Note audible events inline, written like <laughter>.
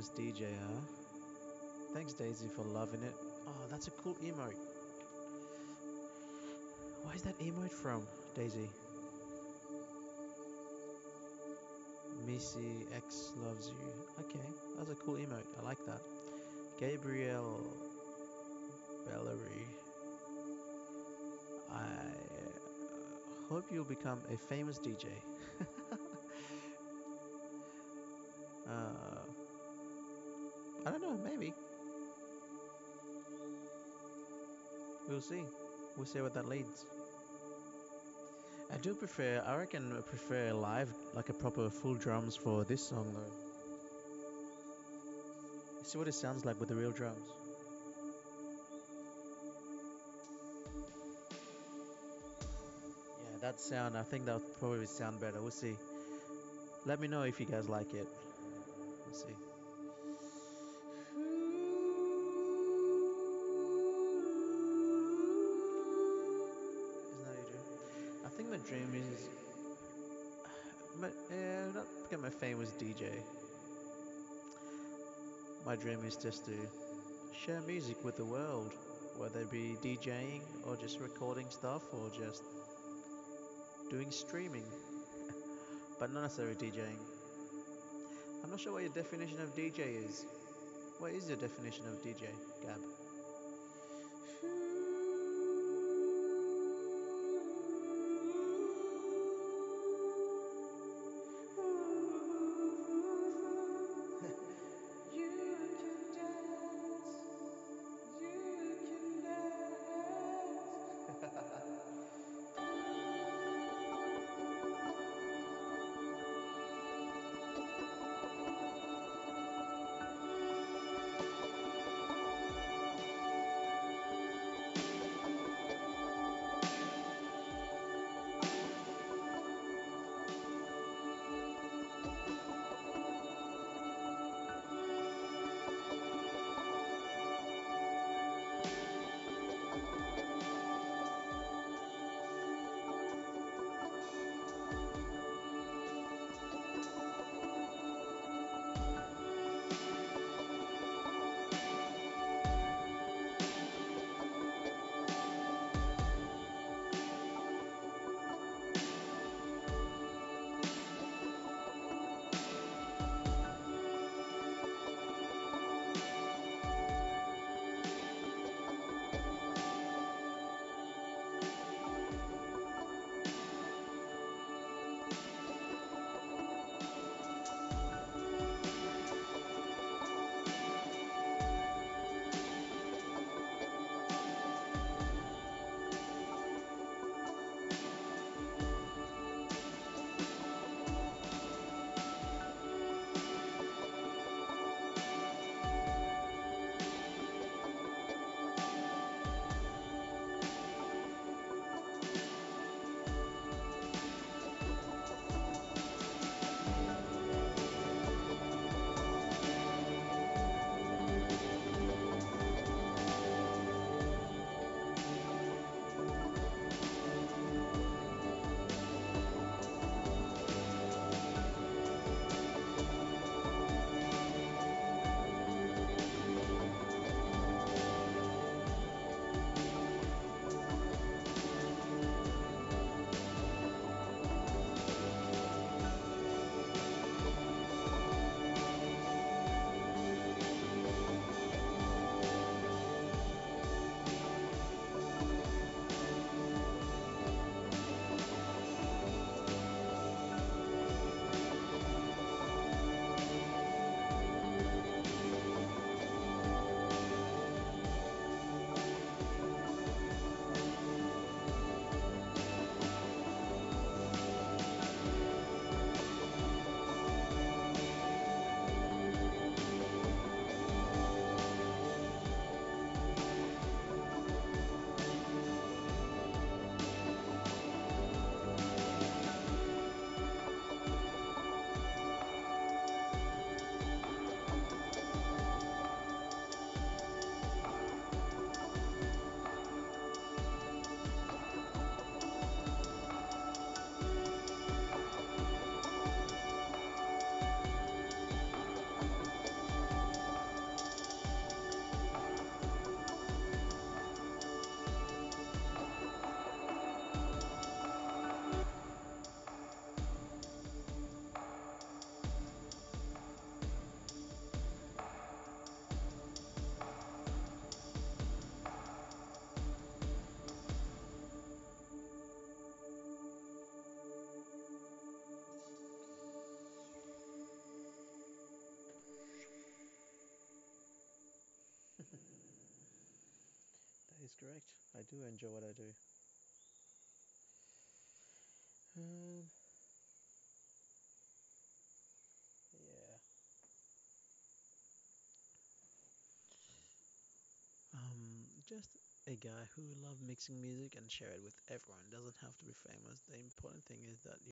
famous DJ, huh? Thanks, Daisy, for loving it. Oh, that's a cool emote. Where's that emote from, Daisy? Missy X loves you. Okay, that's a cool emote. I like that. Gabriel Bellery. I uh, hope you'll become a famous DJ. <laughs> We'll see. We'll see what that leads. I do prefer, I reckon I prefer live, like a proper full drums for this song though. See what it sounds like with the real drums. Yeah, that sound, I think that'll probably sound better. We'll see. Let me know if you guys like it. We'll see. My dream is, my, yeah, not become a famous DJ. My dream is just to share music with the world, whether it be DJing or just recording stuff or just doing streaming, <laughs> but not necessarily DJing. I'm not sure what your definition of DJ is. What is your definition of DJ, Gab? I do enjoy what I do. Um, yeah. Um, just a guy who loved mixing music and share it with everyone. Doesn't have to be famous. The important thing is that